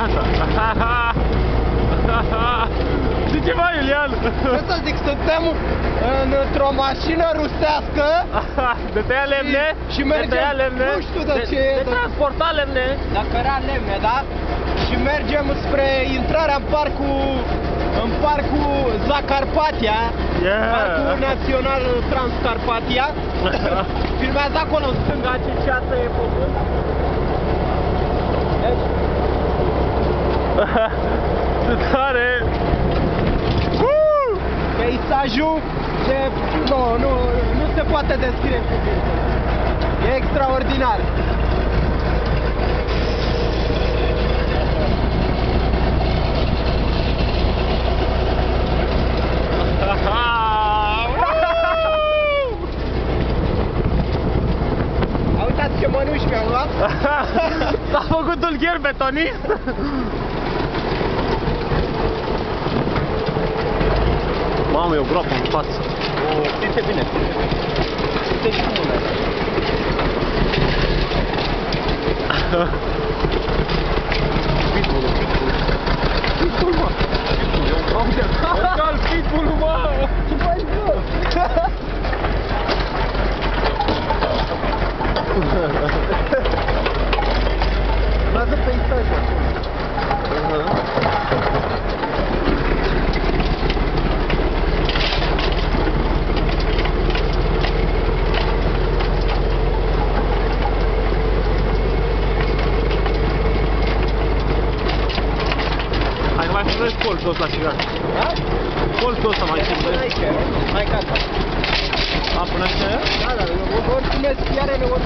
Gata. Zice mai Iulian. Ce să zic, suntem în- într-o mașină rusească De tăia lemne? Și mergem- de tăia lemne? nu știu de ce e, De, de dar- transporta lemne. la cărea lemne, da? Și mergem spre intrarea în parcul în parcul Zacarpatia, Yeah. parcul național Transcarpatia. Filmează acolo în stânga ce ceață e făcut. Ce tare! Uh! peisajul ce nu, nu, nu se poate descrie în cuvinte. E extraordinar. A uitați ce mănuși mi-am luat? S-a făcut dulgher betonist? Mamă, e o groapă în față. Simte bine. Simte și cum mai filmezi colțul ăsta și gata. Da? Colțul ăsta mai Până filmezi. aici, hai gata. A, până aici? Da, da, ori filmez fiarele, ori